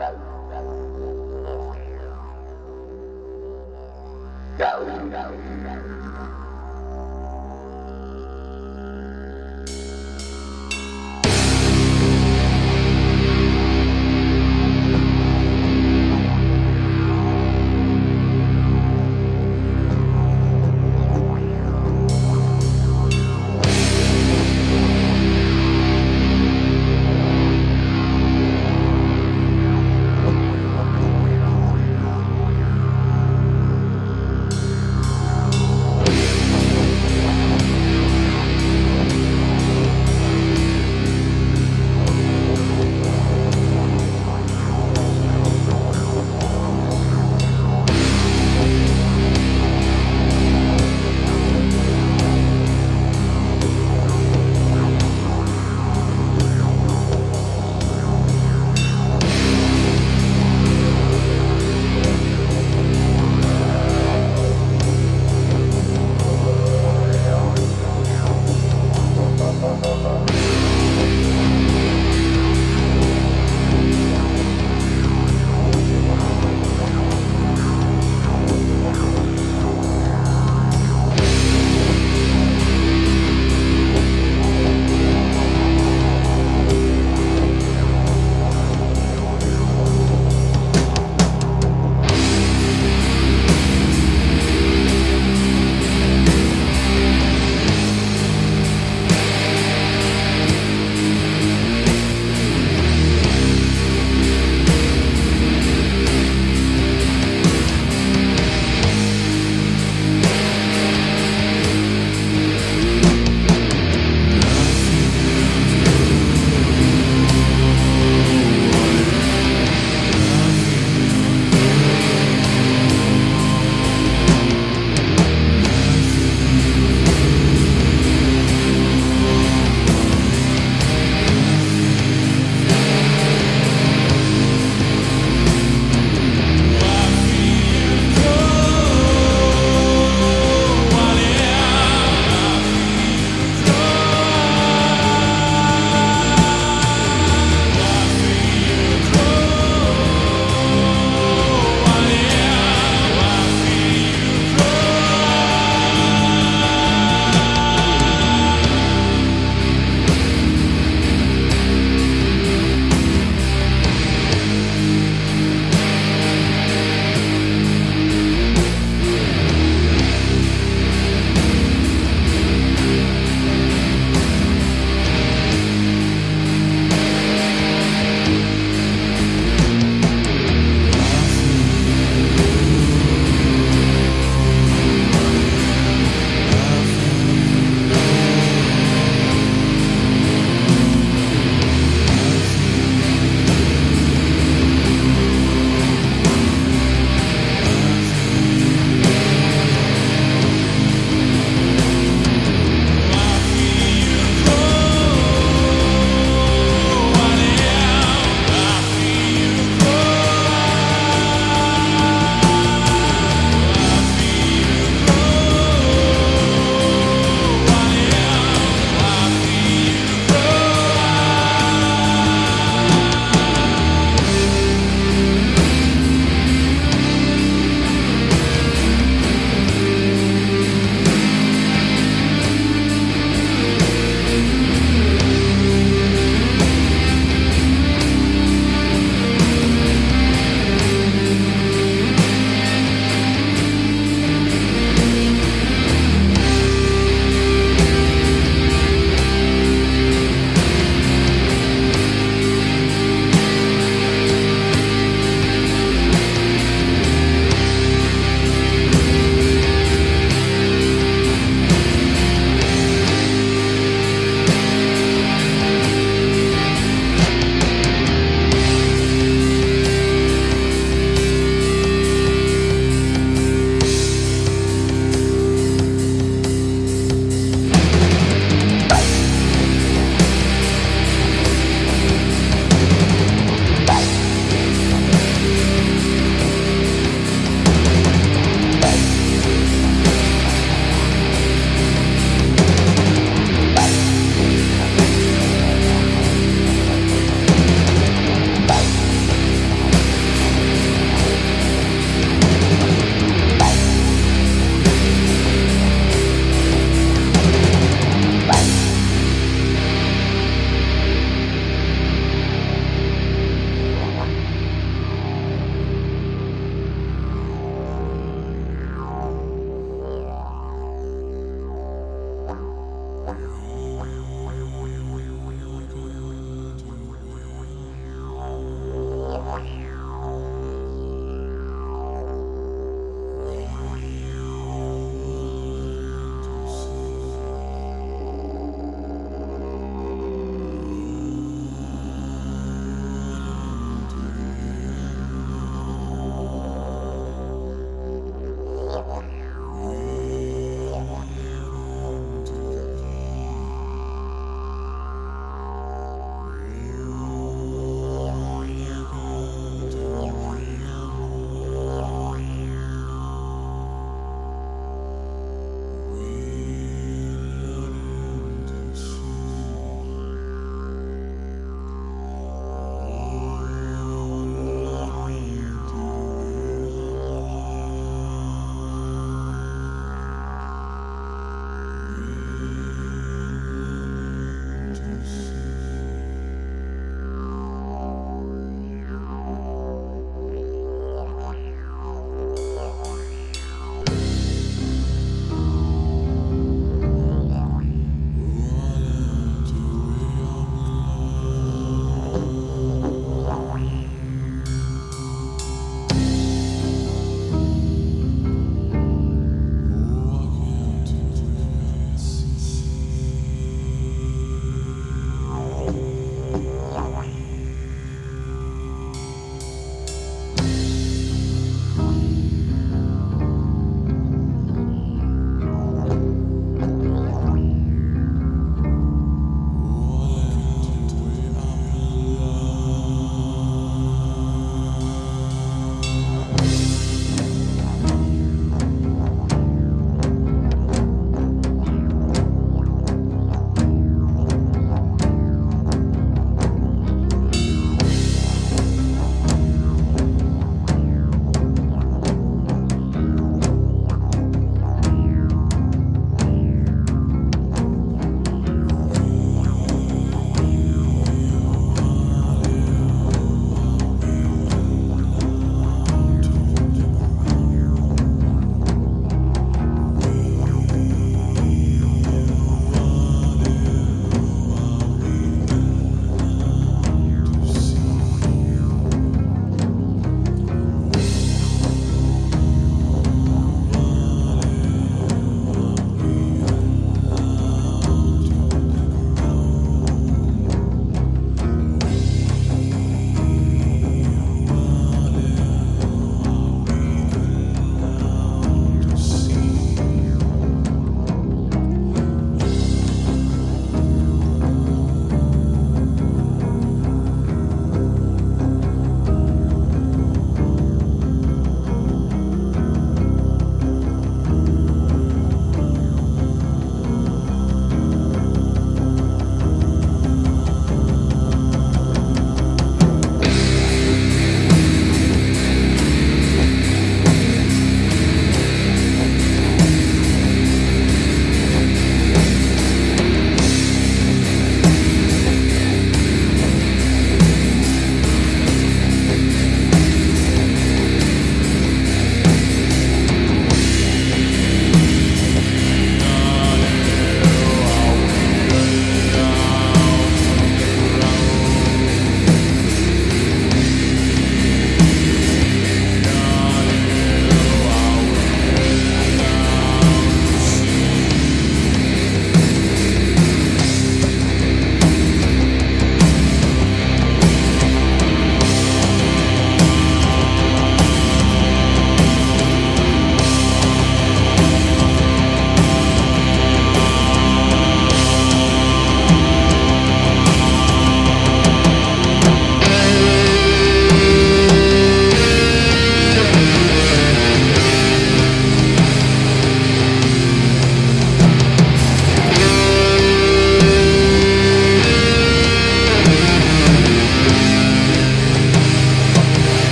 Go. go, go.